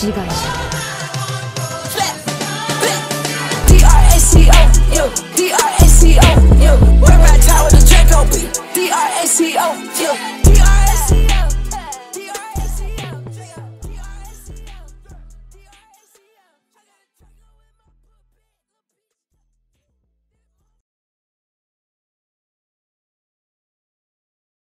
自害した D-R-A-C-O, you D-R-A-C-O, you We're right with the Draco B D-R-A-C-O, you